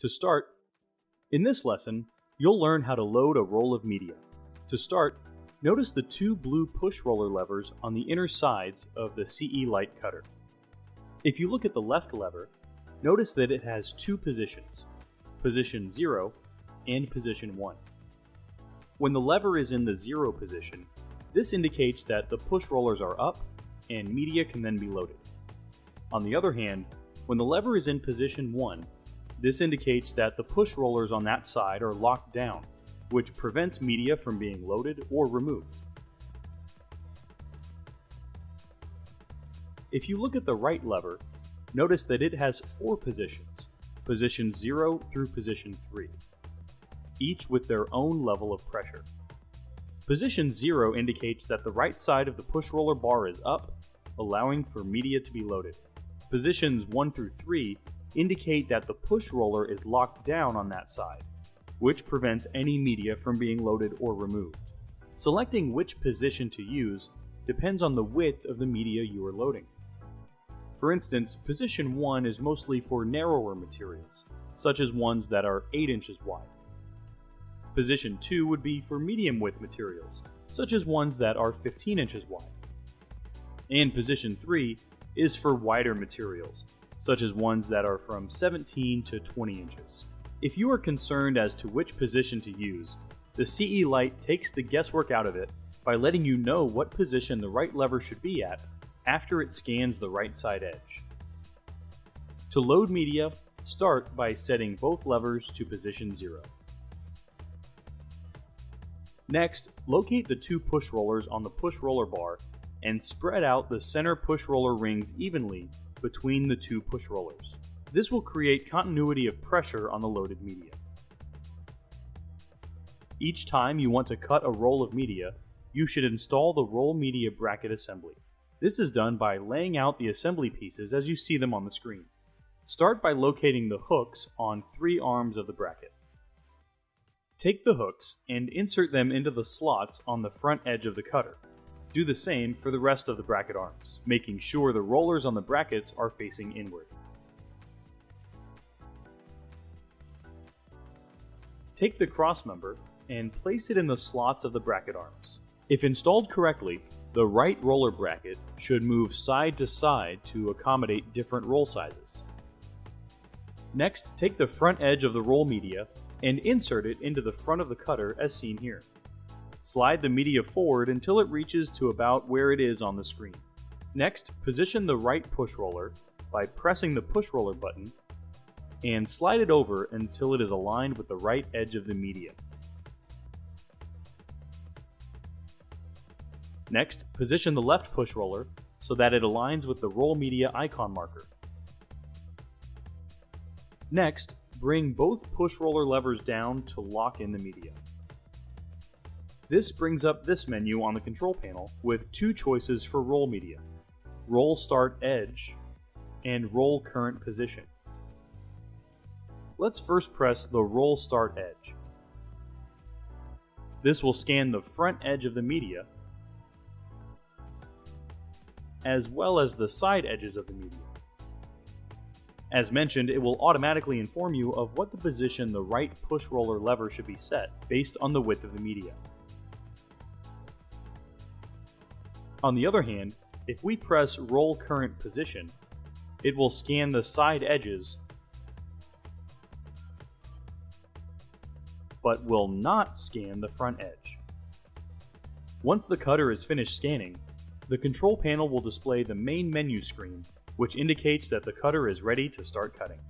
To start, in this lesson, you'll learn how to load a roll of media. To start, notice the two blue push roller levers on the inner sides of the CE Lite cutter. If you look at the left lever, notice that it has two positions, position 0 and position 1. When the lever is in the 0 position, this indicates that the push rollers are up and media can then be loaded. On the other hand, when the lever is in position 1, this indicates that the push rollers on that side are locked down, which prevents media from being loaded or removed. If you look at the right lever, notice that it has four positions, position 0 through position 3, each with their own level of pressure. Position 0 indicates that the right side of the push roller bar is up, allowing for media to be loaded. Positions 1 through 3 indicate that the push roller is locked down on that side, which prevents any media from being loaded or removed. Selecting which position to use depends on the width of the media you are loading. For instance, position 1 is mostly for narrower materials, such as ones that are 8 inches wide. Position 2 would be for medium width materials, such as ones that are 15 inches wide. And position 3 is for wider materials, such as ones that are from 17 to 20 inches. If you are concerned as to which position to use, the CE Lite takes the guesswork out of it by letting you know what position the right lever should be at after it scans the right side edge. To load media, start by setting both levers to position 0. Next, locate the two push rollers on the push roller bar and spread out the center push roller rings evenly between the two push rollers. This will create continuity of pressure on the loaded media. Each time you want to cut a roll of media, you should install the roll media bracket assembly. This is done by laying out the assembly pieces as you see them on the screen. Start by locating the hooks on three arms of the bracket. Take the hooks and insert them into the slots on the front edge of the cutter. Do the same for the rest of the bracket arms, making sure the rollers on the brackets are facing inward. Take the cross member and place it in the slots of the bracket arms. If installed correctly, the right roller bracket should move side to side to accommodate different roll sizes. Next, take the front edge of the roll media and insert it into the front of the cutter as seen here. Slide the media forward until it reaches to about where it is on the screen. Next, position the right push roller by pressing the push roller button and slide it over until it is aligned with the right edge of the media. Next, position the left push roller so that it aligns with the roll media icon marker. Next, bring both push roller levers down to lock in the media. This brings up this menu on the control panel with two choices for roll media, roll start edge and roll current position. Let's first press the roll start edge. This will scan the front edge of the media as well as the side edges of the media. As mentioned, it will automatically inform you of what the position the right push roller lever should be set based on the width of the media. On the other hand, if we press roll current position, it will scan the side edges but will not scan the front edge. Once the cutter is finished scanning, the control panel will display the main menu screen, which indicates that the cutter is ready to start cutting.